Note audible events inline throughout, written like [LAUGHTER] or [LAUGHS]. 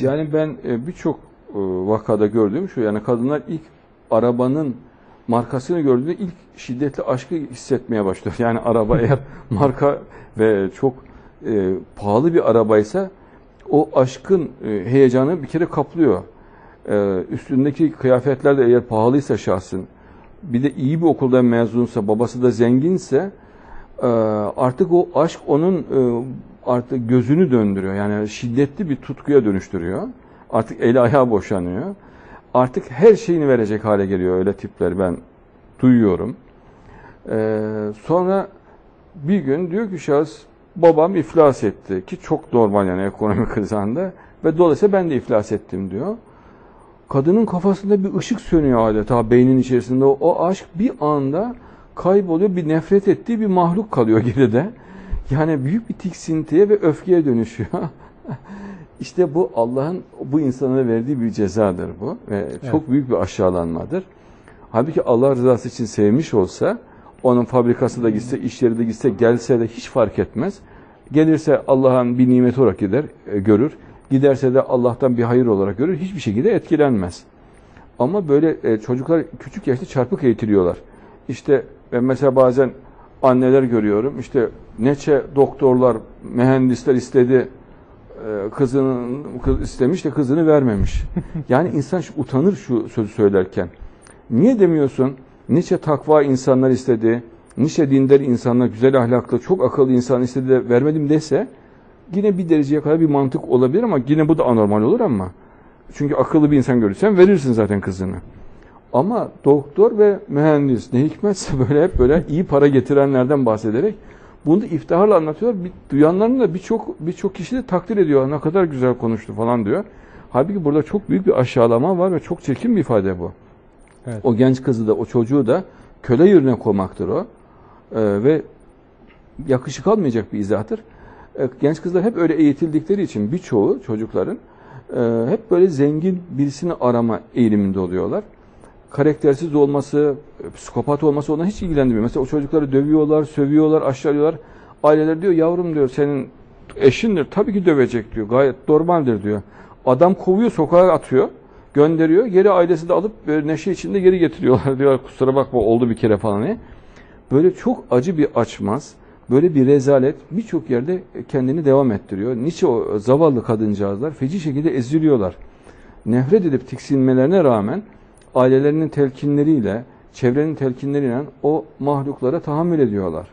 Yani ben e, birçok e, vakada gördüğüm şu yani kadınlar ilk arabanın markasını gördüğünde ilk şiddetli aşkı hissetmeye başlıyor. Yani araba eğer [LAUGHS] marka ve çok e, pahalı bir arabaysa o aşkın e, heyecanı bir kere kaplıyor. E, üstündeki kıyafetler de eğer pahalıysa şahsın, bir de iyi bir okuldan mezunsa, babası da zenginse e, artık o aşk onun e, artık gözünü döndürüyor. Yani şiddetli bir tutkuya dönüştürüyor. Artık eli ayağı boşanıyor. Artık her şeyini verecek hale geliyor öyle tipler ben duyuyorum. Ee, sonra bir gün diyor ki şahıs babam iflas etti ki çok normal yani ekonomik [LAUGHS] kriz anında ve dolayısıyla ben de iflas ettim diyor. Kadının kafasında bir ışık sönüyor adeta beynin içerisinde. O, o aşk bir anda kayboluyor. Bir nefret ettiği bir mahluk kalıyor [LAUGHS] geride. Yani büyük bir tiksintiye ve öfkeye dönüşüyor. [LAUGHS] işte bu Allah'ın bu insana verdiği bir cezadır bu. Ve evet. çok büyük bir aşağılanmadır. Halbuki Allah rızası için sevmiş olsa onun fabrikası da gitse, iş yeri de gitse, gelse de hiç fark etmez. Gelirse Allah'ın bir nimeti olarak gider, e, görür. Giderse de Allah'tan bir hayır olarak görür. Hiçbir şekilde etkilenmez. Ama böyle e, çocuklar küçük yaşta çarpık eğitiliyorlar. İşte ben mesela bazen anneler görüyorum. İşte neçe doktorlar, mühendisler istedi e, kızının kız istemiş de kızını vermemiş. [LAUGHS] Yani insan utanır şu sözü söylerken. Niye demiyorsun? Nice takva insanlar istedi, nice dindar insanlar, güzel ahlaklı, çok akıllı insan istedi de vermedim dese yine bir dereceye kadar bir mantık olabilir ama yine bu da anormal olur ama. Çünkü akıllı bir insan görürsen verirsin zaten kızını. Ama doktor ve mühendis ne hikmetse [LAUGHS] böyle hep böyle iyi para getirenlerden bahsederek bunu iftiharla anlatıyorlar. Bir, duyanların da birçok birçok kişi de takdir ediyor. Ne kadar güzel konuştu falan diyor. Halbuki burada çok büyük bir aşağılama var ve çok çirkin bir ifade bu. Evet. O genç kızı da o çocuğu da köle yerine koymaktır o. Ee, ve yakışık almayacak bir izahtır. Ee, genç kızlar hep öyle eğitildikleri için birçoğu çocukların e, hep böyle zengin birisini arama eğiliminde oluyorlar karaktersiz olması, psikopat olması ona hiç ilgilendirmiyor. Mesela o çocukları dövüyorlar, sövüyorlar, aşağılıyorlar. Aileler diyor yavrum diyor senin eşindir tabii ki dövecek diyor. Gayet normaldir diyor. Adam kovuyor sokağa atıyor gönderiyor. Geri ailesi de alıp böyle neşe içinde geri getiriyorlar [LAUGHS] diyor. Kusura bakma oldu bir kere falan diye. Böyle çok acı bir açmaz. Böyle bir rezalet birçok yerde kendini devam ettiriyor. Niçin o zavallı kadıncağızlar feci şekilde eziliyorlar. Nefret edip tiksinmelerine rağmen ailelerinin telkinleriyle, çevrenin telkinleriyle o mahluklara tahammül ediyorlar.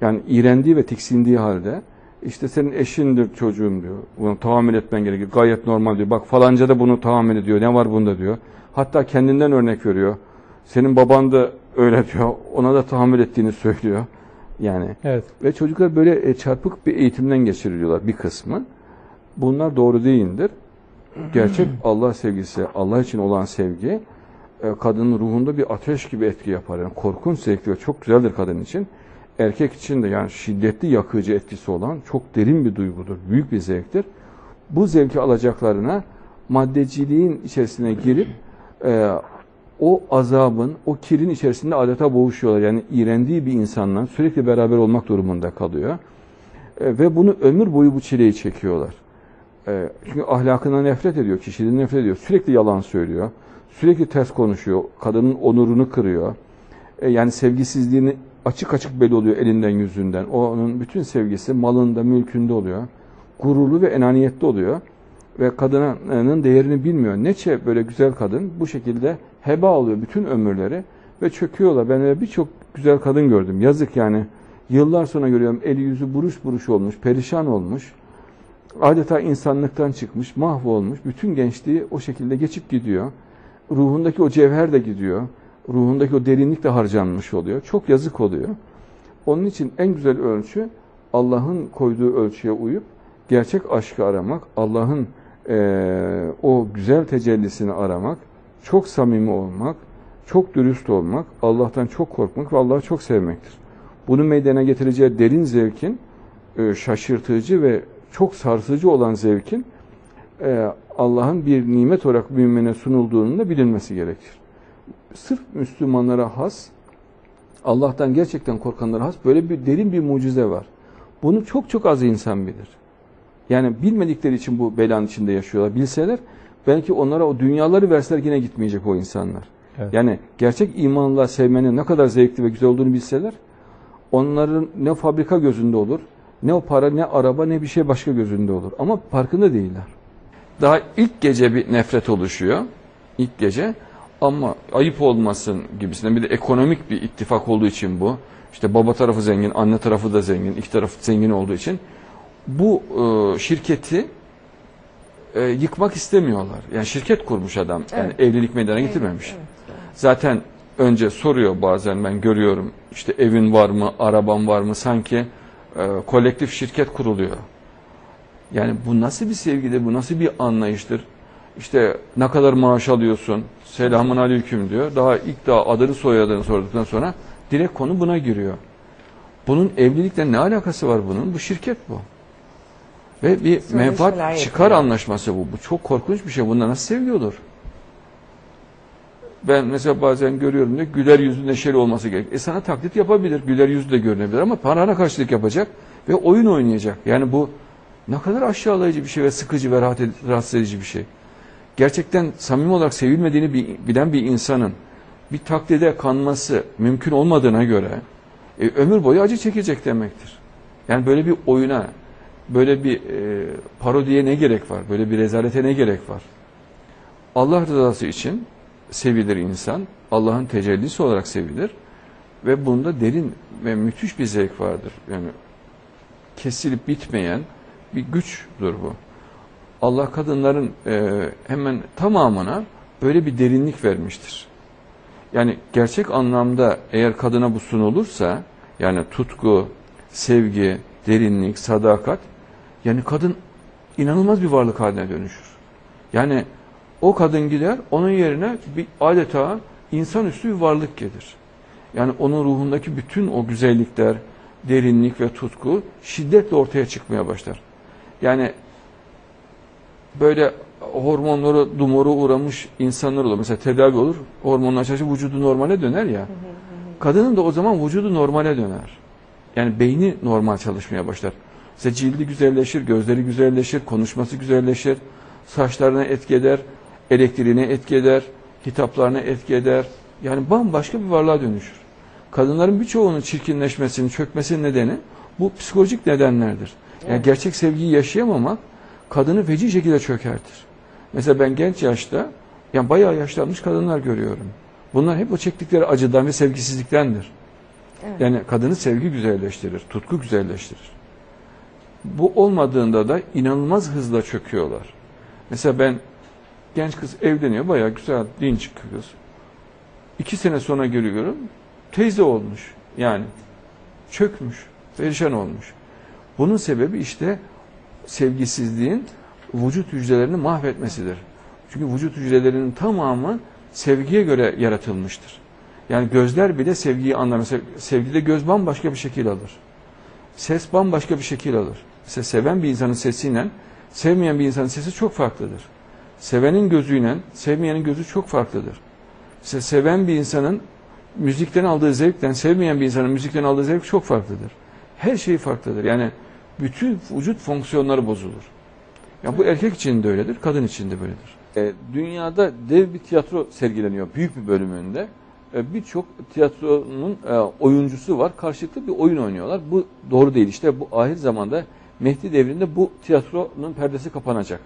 Yani iğrendiği ve tiksindiği halde işte senin eşindir çocuğum diyor. Bunu tahammül etmen gerekiyor. Gayet normal diyor. Bak falanca da bunu tahammül ediyor. Ne var bunda diyor. Hatta kendinden örnek veriyor. Senin baban da öyle [LAUGHS] diyor. Ona da tahammül ettiğini söylüyor. Yani evet. ve çocuklar böyle e, çarpık bir eğitimden geçiriliyorlar bir kısmı. Bunlar doğru değildir. Gerçek [CLEARS THROAT] Allah sevgisi, Allah için olan sevgi kadının ruhunda bir ateş gibi etki yapar. Yani korkunç zevkli çok güzeldir kadın için. Erkek için de yani şiddetli yakıcı etkisi olan çok derin bir duygudur, büyük bir zevktir. Bu zevki alacaklarına maddeciliğin içerisine girip e, o azabın, o kirin içerisinde adeta boğuşuyorlar. Yani iğrendiği bir insanla sürekli beraber olmak durumunda kalıyor. E, ve bunu ömür boyu bu çileyi çekiyorlar. E, çünkü ahlakına nefret ediyor, kişiliğine nefret ediyor. Sürekli yalan söylüyor sürekli ters konuşuyor. Kadının onurunu kırıyor. E, yani sevgisizliğini açık açık belli oluyor elinden yüzünden. Onun bütün sevgisi malında, mülkünde oluyor. Gururlu ve enaniyetli oluyor. Ve kadının değerini bilmiyor. Neçe böyle güzel kadın bu şekilde heba oluyor bütün ömürleri ve çöküyorlar. Ben birçok güzel kadın gördüm. Yazık yani. Yıllar sonra görüyorum eli yüzü buruş buruş olmuş, perişan olmuş. Adeta insanlıktan çıkmış, mahvolmuş. Bütün gençliği o şekilde geçip gidiyor ruhundaki o cevher de gidiyor. Ruhundaki o derinlik de harcanmış oluyor. Çok yazık oluyor. Onun için en güzel ölçü Allah'ın koyduğu ölçüye uyup gerçek aşkı aramak, Allah'ın e, o güzel tecellisini aramak, çok samimi olmak, çok dürüst olmak, Allah'tan çok korkmak ve Allah'ı çok sevmektir. Bunu meydana getireceği derin zevkin, e, şaşırtıcı ve çok sarsıcı olan zevkin e, Allah'ın bir nimet olarak mümine sunulduğunun da bilinmesi gerekir. Sırf Müslümanlara has, Allah'tan gerçekten korkanlara has böyle bir derin bir mucize var. Bunu çok çok az insan bilir. Yani bilmedikleri için bu belanın içinde yaşıyorlar. Bilseler belki onlara o dünyaları verseler yine gitmeyecek o insanlar. Evet. Yani gerçek imanla sevmenin ne kadar zevkli ve güzel olduğunu bilseler onların ne fabrika gözünde olur, ne o para, ne araba, ne bir şey başka gözünde olur. Ama farkında değiller. Daha ilk gece bir nefret oluşuyor. İlk gece. Ama ayıp olmasın gibisinden bir de ekonomik bir ittifak olduğu için bu. İşte baba tarafı zengin, anne tarafı da zengin, iki taraf zengin olduğu için bu e, şirketi e, yıkmak istemiyorlar. Yani şirket kurmuş adam. Yani Evet. evlilik meydana getirmemiş. Zaten önce soruyor bazen ben görüyorum işte evin var mı, araban var mı sanki e, kolektif şirket kuruluyor. Yani bu nasıl bir sevgidir, bu nasıl bir anlayıştır? İşte ne kadar maaş alıyorsun, selamun aleyküm diyor. Daha ilk daha adını soyadını sorduktan sonra direkt konu buna giriyor. Bunun evlilikle ne alakası var bunun? Bu şirket bu. Ve bir Sonra menfaat çıkar yapıyor. anlaşması bu. Bu çok korkunç bir şey. Bunda nasıl sevgi olur? Ben mesela bazen görüyorum diyor güler yüzlü neşeli olması gerek. E sana taklit yapabilir. Güler yüzlü de görünebilir ama parana karşılık yapacak ve oyun oynayacak. Yani bu ne kadar aşağılayıcı bir şey ve sıkıcı ve rahat rahatsız edici bir şey. Gerçekten samimi olarak sevilmediğini bi- bilen bir insanın bir taklide kanması mümkün olmadığına göre e, ömür boyu acı çekecek demektir. Yani böyle bir oyuna, böyle bir e, parodiye ne gerek var? Böyle bir rezalete ne gerek var? Allah rızası için sevilir insan. Allah'ın tecellisi olarak sevilir. Ve bunda derin ve müthiş bir zevk vardır. Yani kesilip bitmeyen bir güçtür bu. Allah kadınların e, hemen tamamına böyle bir derinlik vermiştir. Yani gerçek anlamda eğer kadına bu sunulursa yani tutku, sevgi, derinlik, sadakat yani kadın inanılmaz bir varlık haline dönüşür. Yani o kadın gider onun yerine bir adeta insanüstü bir varlık gelir. Yani onun ruhundaki bütün o güzellikler, derinlik ve tutku şiddetle ortaya çıkmaya başlar. Yani böyle hormonları dumura uğramış insanlar olur. Mesela tedavi olur. Hormonlar çalışır vücudu normale döner ya. Kadının da o zaman vücudu normale döner. Yani beyni normal çalışmaya başlar. Mesela cildi güzelleşir, gözleri güzelleşir, konuşması güzelleşir, saçlarına etki eder, elektriğine etki eder, hitaplarına etki eder. Yani bambaşka bir varlığa dönüşür. Kadınların birçoğunun çirkinleşmesinin, çökmesinin nedeni bu psikolojik nedenlerdir. Yani gerçek sevgiyi yaşayamamak kadını feci şekilde çökertir. Mesela ben genç yaşta yani bayağı yaşlanmış kadınlar görüyorum. Bunlar hep o çektikleri acıdan ve sevgisizliktendir. Evet. Yani kadını sevgi güzelleştirir, tutku güzelleştirir. Bu olmadığında da inanılmaz hızla çöküyorlar. Mesela ben genç kız evleniyor, bayağı güzel, dinç kız. İki sene sonra görüyorum, teyze olmuş. Yani çökmüş, perişan olmuş. Bunun sebebi işte sevgisizliğin vücut hücrelerini mahvetmesidir. Çünkü vücut hücrelerinin tamamı sevgiye göre yaratılmıştır. Yani gözler bile sevgiyi anlar. Mesela sevgide göz bambaşka bir şekil alır. Ses bambaşka bir şekil alır. Mesela seven bir insanın sesiyle sevmeyen bir insanın sesi çok farklıdır. Sevenin gözüyle sevmeyenin gözü çok farklıdır. Mesela seven bir insanın müzikten aldığı zevkten sevmeyen bir insanın müzikten aldığı zevk çok farklıdır. Her şey farklıdır. Yani bütün vücut fonksiyonları bozulur. Ya bu erkek için de öyledir, kadın için de böyledir. E, dünyada dev bir tiyatro sergileniyor büyük bir bölümünde. E, Birçok tiyatronun e, oyuncusu var. Karşılıklı bir oyun oynuyorlar. Bu doğru değil. İşte bu ahir zamanda Mehdi devrinde bu tiyatronun perdesi kapanacak.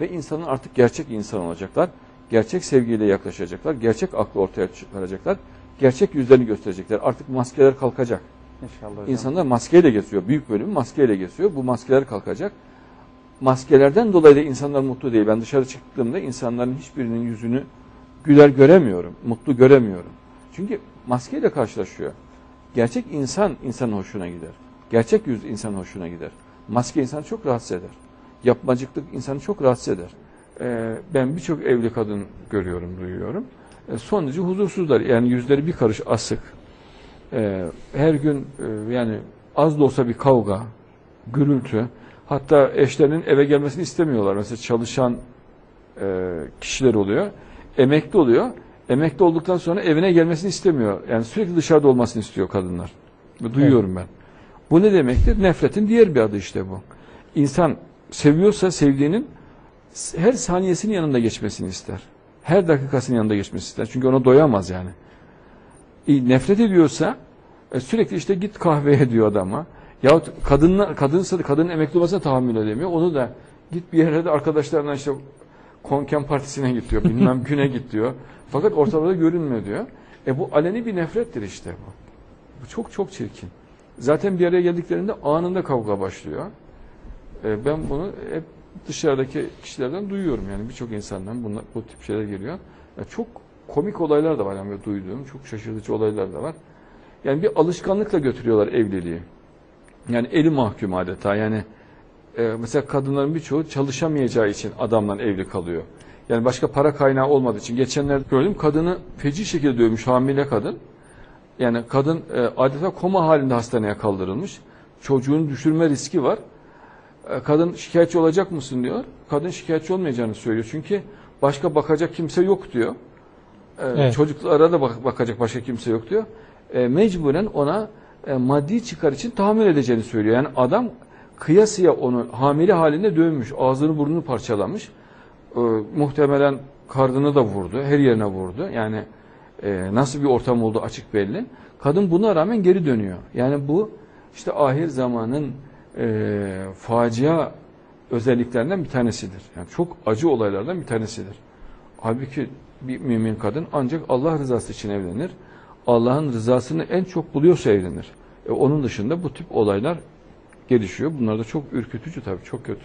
Ve insanın artık gerçek insan olacaklar. Gerçek sevgiyle yaklaşacaklar. Gerçek aklı ortaya çıkaracaklar. Gerçek yüzlerini gösterecekler. Artık maskeler kalkacak. İnşallah. İnsanlar maskeyle geziyor. Büyük bölümü maskeyle geziyor. Bu maskeler kalkacak. Maskelerden dolayı da insanlar mutlu değil. Ben dışarı çıktığımda insanların hiçbirinin yüzünü güler göremiyorum. Mutlu göremiyorum. Çünkü maskeyle karşılaşıyor. Gerçek insan insanın hoşuna gider. Gerçek yüz insanın hoşuna gider. Maske insanı çok rahatsız eder. Yapmacıklık insanı çok rahatsız eder. Ee, ben birçok evli kadın görüyorum, duyuyorum. Ee, son derece huzursuzlar. Yani yüzleri bir karış asık. Ee, her gün e, yani az da olsa bir kavga, gürültü. Hatta eşlerinin eve gelmesini istemiyorlar. Mesela çalışan e, kişiler oluyor. Emekli oluyor. Emekli olduktan sonra evine gelmesini istemiyor. Yani sürekli dışarıda olmasını istiyor kadınlar. Duyuyorum ben. Bu ne demektir? Nefretin diğer bir adı işte bu. İnsan seviyorsa sevdiğinin her saniyesinin yanında geçmesini ister. Her dakikasının yanında geçmesini ister. Çünkü ona doyamaz yani. E, nefret ediyorsa e, sürekli işte git kahveye [LAUGHS] diyor adama. Yahut kadınla, kadınsa kadının emekli olmasına tahammül edemiyor. Onu da git bir yere de arkadaşlarına işte konken partisine git diyor. [LAUGHS] Bilmem güne git diyor. Fakat ortalarda görünmüyor diyor. E bu aleni bir nefrettir işte bu. Bu çok çok çirkin. Zaten bir araya geldiklerinde anında kavga başlıyor. E, ben bunu hep dışarıdaki kişilerden duyuyorum yani birçok insandan bunlar, bu tip şeyler geliyor. Ya çok komik olaylar da var yani duyduğum, çok şaşırtıcı olaylar da var. Yani bir alışkanlıkla götürüyorlar evliliği. Yani eli mahkum adeta. Yani e, mesela kadınların birçoğu çalışamayacağı için adamla evli kalıyor. Yani başka para kaynağı olmadığı için. Geçenlerde gördüm kadını feci şekilde dövmüş hamile kadın. Yani kadın e, adeta koma halinde hastaneye kaldırılmış. Çocuğun düşürme riski var. E, kadın şikayetçi olacak mısın diyor. Kadın şikayetçi olmayacağını söylüyor. Çünkü başka bakacak kimse yok diyor. E, Evet. Çocuklara da bak- bakacak başka kimse yok diyor. E, mecburen ona e, maddi çıkar için tahammül edeceğini söylüyor. Yani adam kıyasıya onu hamile halinde dövmüş. Ağzını burnunu parçalamış. E, muhtemelen karnını da vurdu. Her yerine vurdu. Yani e, nasıl bir ortam olduğu açık belli. Kadın buna rağmen geri dönüyor. Yani bu işte ahir zamanın e, facia özelliklerinden bir tanesidir. Yani çok acı olaylardan bir tanesidir. Halbuki bir mümin kadın ancak Allah rızası için evlenir. Allah'ın rızasını en çok buluyorsa evlenir. E, onun dışında bu tip olaylar gelişiyor. Bunlar da çok ürkütücü tabii, çok kötü.